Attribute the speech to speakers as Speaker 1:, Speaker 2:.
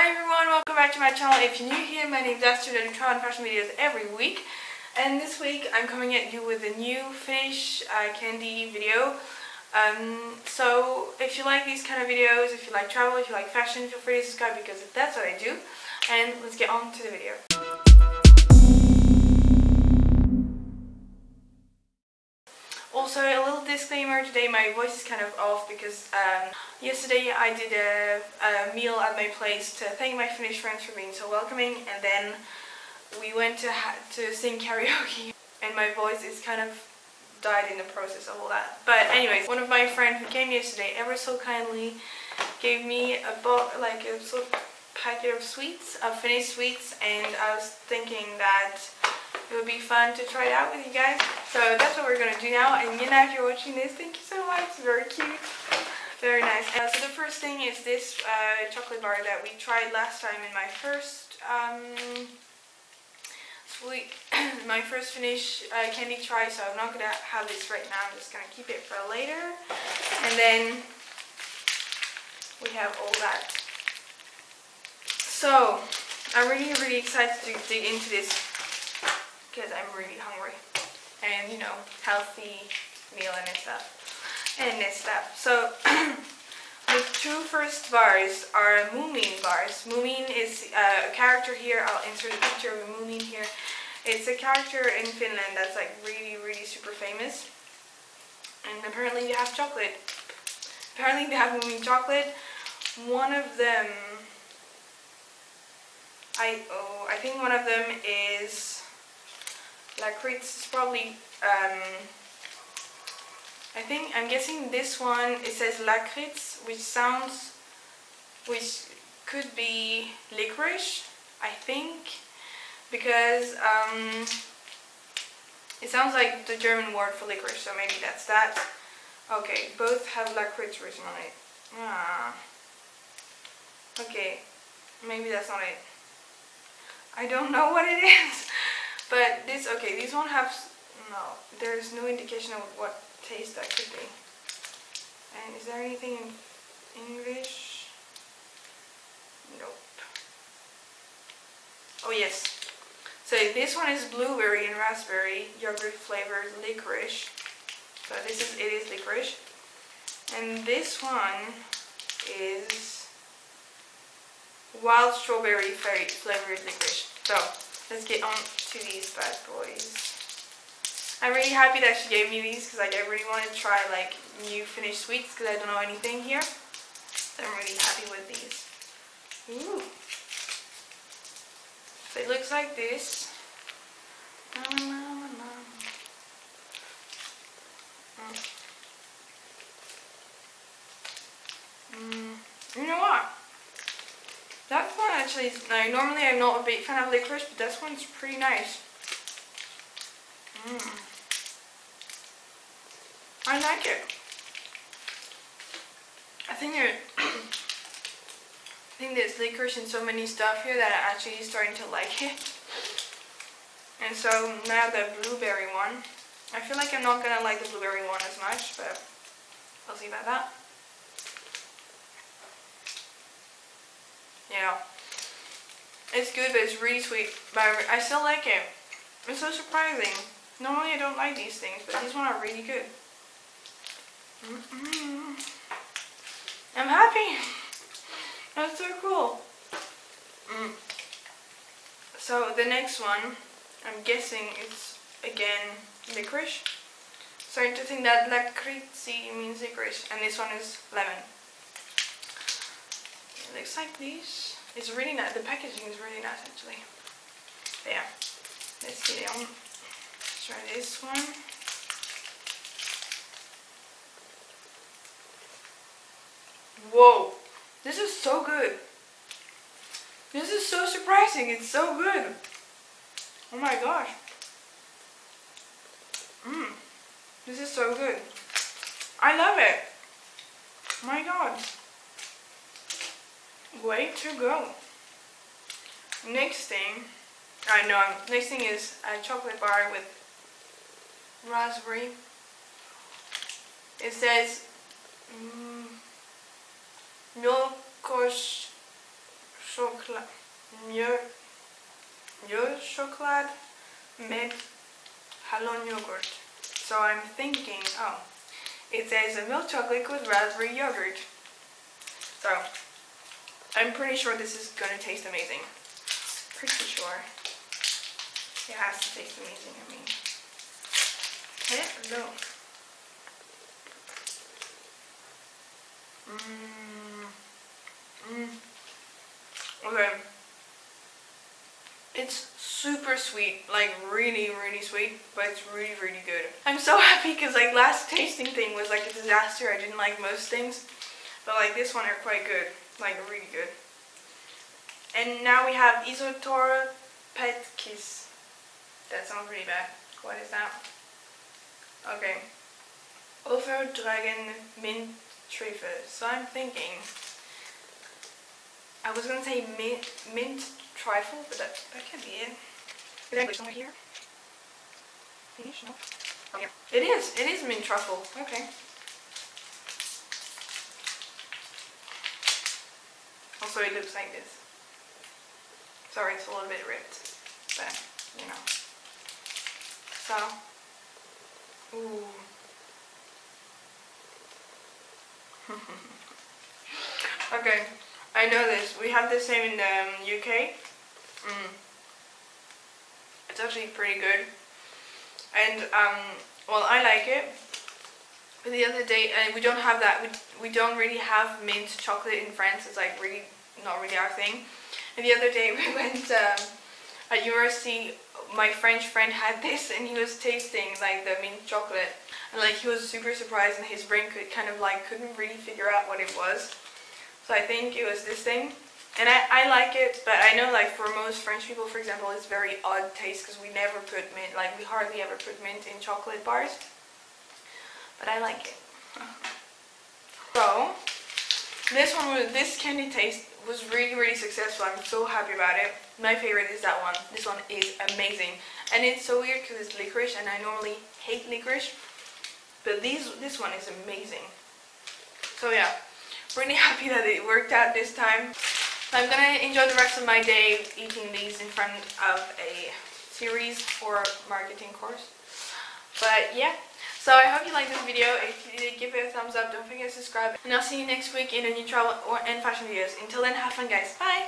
Speaker 1: Hi everyone, welcome back to my channel. If you're new here, my name is Astrid and I try on fashion videos every week. And this week I'm coming at you with a new Finnish uh, candy video. Um, so if you like these kind of videos, if you like travel, if you like fashion, feel free to subscribe because that's what I do. And let's get on to the video. Also, a little disclaimer, today my voice is kind of off because um, yesterday I did a, a, meal at my place to thank my Finnish friends for being so welcoming and then we went to, to sing karaoke and my voice is kind of died in the process of all that. But anyways, one of my friends who came yesterday ever so kindly gave me a box, like a sort of packet of sweets, of Finnish sweets and I was thinking that it would be fun to try it out with you guys. So that's what we're going to do now. And Yina, if you're watching this, thank you so much. It's very cute. Very nice. Uh, so the first thing is this uh, chocolate bar that we tried last time in my first um, sweet, my first Finnish uh, candy try. So I'm not going to have this right now. I'm just going to keep it for later. And then we have all that. So I'm really, really excited to dig into this because I'm really hungry and you know healthy meal and stuff and this stuff so the two first bars are Moomin bars. Moomin is uh, a character here. I'll insert a picture of Moomin here. It's a character in Finland that's like really really super famous. And apparently they have chocolate. Apparently they have Moomin chocolate. One of them I oh I think one of them is Lakritz is probably, um, I think, I'm guessing this one, it says Lakritz, which sounds, which could be licorice, I think, because um, it sounds like the German word for licorice, so maybe that's that. Okay, both have Lakritz written on it. Ah. Okay, maybe that's not it. I don't know what it is. But this, okay, these won't have, no, there's no indication of what taste that could be. And is there anything in English? Nope. Oh yes. So this one is blueberry and raspberry yogurt flavored licorice. So this is, it is licorice. And this one is wild strawberry flavored licorice. So let's get on to these bad boys. I'm really happy that she gave me these because like, I really want to try like new Finnish sweets because I don't know anything here. So I'm really happy with these. Ooh. So it looks like this. Mm. You know what? That one actually, now normally I'm not a big fan of licorice, but this one's pretty nice. Mm. I like it. I think there, I think there's licorice in so many stuff here that I'm actually starting to like it. And so now the blueberry one. I feel like I'm not gonna like the blueberry one as much, but we'll see about that. Know. It's good, but it's really sweet. But I still like it. It's so surprising. Normally I don't like these things, but these ones are really good. Mm -mm. I'm happy. That's so cool. Mm. So the next one, I'm guessing it's again licorice. Starting to think that lakritsi means licorice, and this one is lemon. Looks like this. It's really nice. The packaging is really nice actually. There. Let's get it on. Let's try this one. Whoa. This is so good. This is so surprising. It's so good. Oh my gosh. Mmm. This is so good. I love it. My god way to go. Next thing, I know, next thing is a chocolate bar with raspberry. It says mm, Milkosh chocolate, mjö, mjölchoklad med hallonyoghurt. So I'm thinking, oh, it says a milk chocolate with raspberry yogurt. So I'm pretty sure this is gonna taste amazing. Pretty sure. It has to taste amazing, I mean. Hello. Mmm. Mmm. Okay. It's super sweet, like really, really sweet, but it's really, really good. I'm so happy because like last tasting thing was like a disaster. I didn't like most things, but like this one are quite good, like really good. And now we have Isotora Pet Kiss. That sounds really bad. What is that? Okay. Over Dragon Mint Trifle. So I'm thinking, I was gonna say mint, mint trifle, but that, that can be it. Is there somewhere here? Finish, no? Oh, yeah. It is, it is mint truffle. Okay. Also, it looks like this. Sorry, it's a little bit ripped, but, you know. So, ooh. okay, I know this. We have the same in the um, UK. Mm. It's actually pretty good. And, um, well, I like it. But the other day, uh, we don't have that. We, we don't really have mint chocolate in France. It's like really not really our thing. And the other day we went um, at university. My French friend had this, and he was tasting like the mint chocolate, and like he was super surprised, and his brain could kind of like couldn't really figure out what it was. So I think it was this thing. And I, I like it, but I know like for most French people, for example, it's very odd taste because we never put mint, like we hardly ever put mint in chocolate bars. But I like it. So, this one, this candy taste was really, really successful. I'm so happy about it. My favorite is that one. This one is amazing. And it's so weird because it's licorice and I normally hate licorice. But these, this one is amazing. So yeah, really happy that it worked out this time. I'm gonna enjoy the rest of my day eating these in front of a series or marketing course. But yeah, so I hope you liked this video. If you did, give it a thumbs up. Don't forget to subscribe. And I'll see you next week in a new travel or and fashion videos. Until then, have fun guys. Bye!